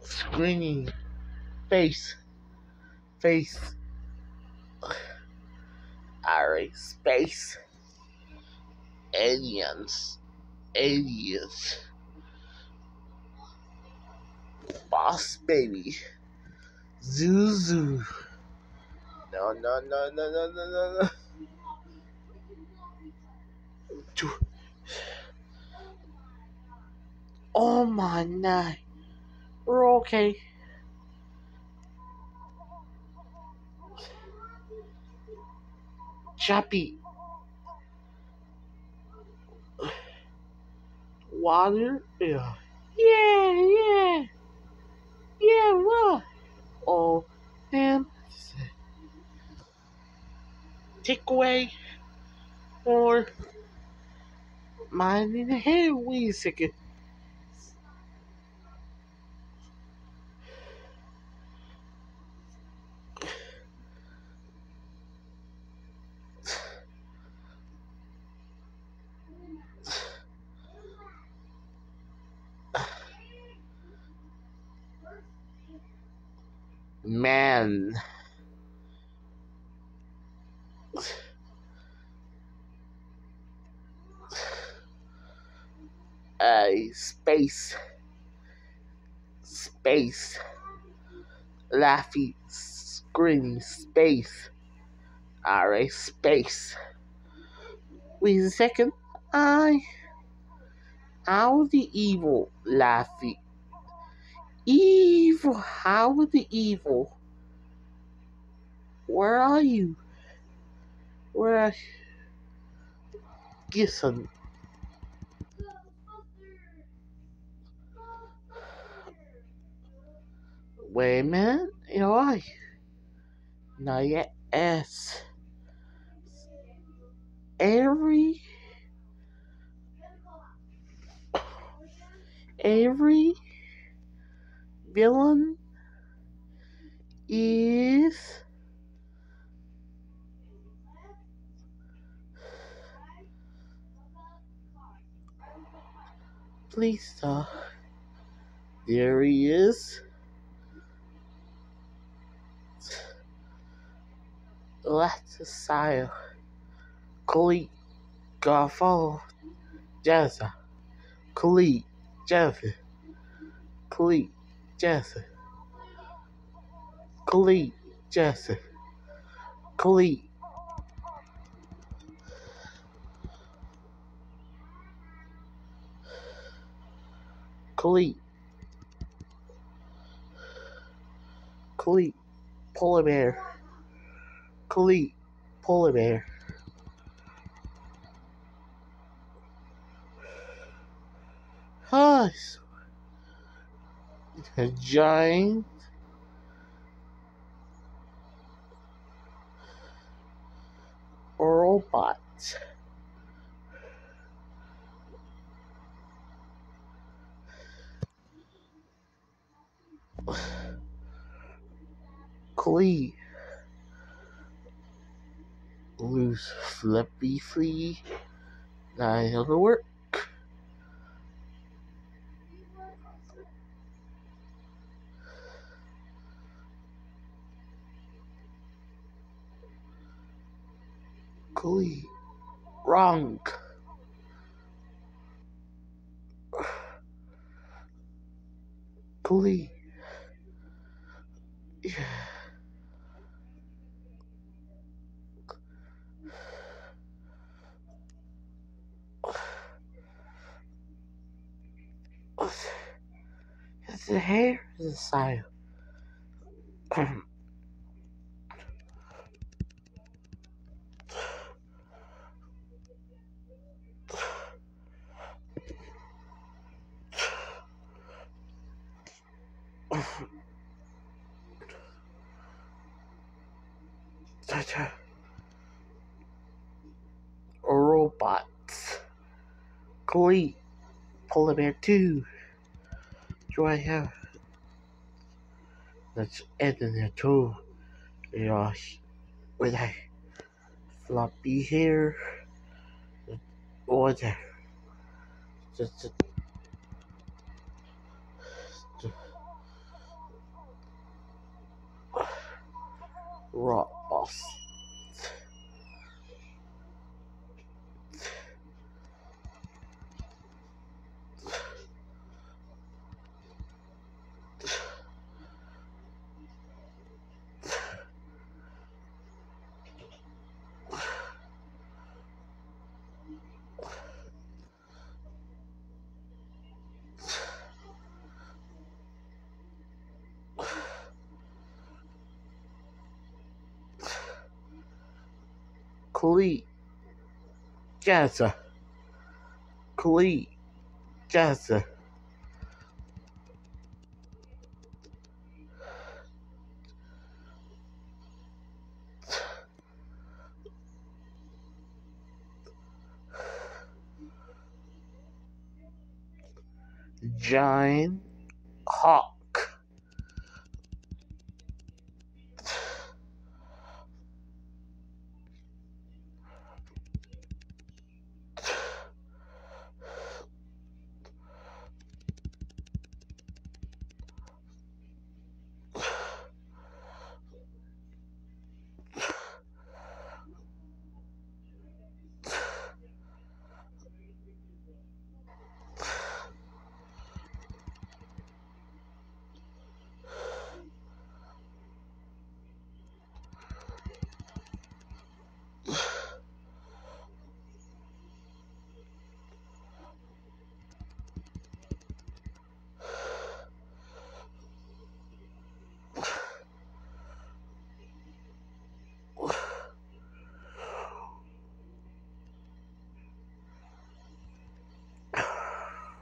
Screening face, face, alright, space, aliens, aliens, boss baby, Zuzu. No, no, no, no, no, no, no, no. Oh my god. We're okay. Chappy. Water? Yeah. Yeah, yeah. Yeah, what? Oh, man. Takeaway. Or. Mine in the head. Wait a second. Man. A space. Space. Laughy, screaming space. Alright, space. Wait a second. I. How the evil Laffy Evil, how the evil? Where are you? Where are you? Listen. Wait a minute, you know why? Not yet. S. Every. Every villain is please stop. There he is. Latisile. Khalid. Garfall. Jazza. Khalid. Jaffa. Khalid. Jesse. Khalid. Jesse. Khalid. Khalid. Khalid. Polar bear. Khalid. Polar bear. Hush giant robot. Clee. Loose flippy flea. Now it'll work. Glee. Wrong. Glee. Yeah. It's the hair is the style. such a robots. Glee, Polar Bear 2. Do I have? Let's add in there too. Yeah, with a floppy hair. Or the Just, just, rock boss. Clee Gaza Clee Gaza Giant Hawk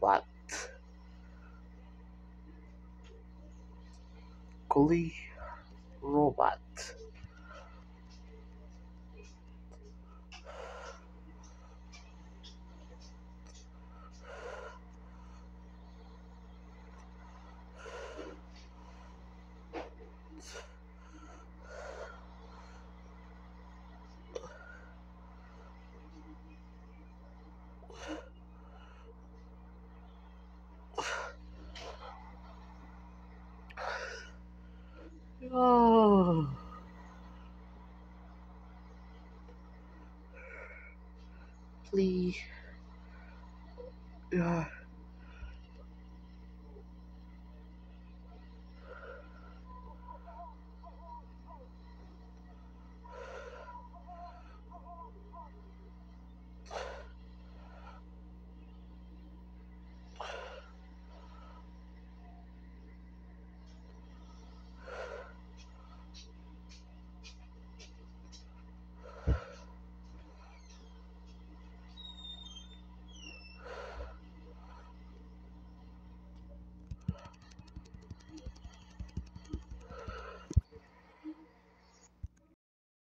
Robot Glee Robot Oh. Please. Yeah.